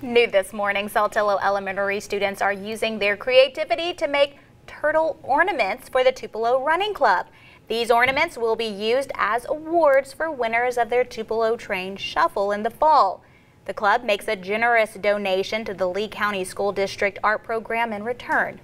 New this morning, Saltillo Elementary students are using their creativity to make turtle ornaments for the Tupelo Running Club. These ornaments will be used as awards for winners of their Tupelo Train Shuffle in the fall. The club makes a generous donation to the Lee County School District art program in return.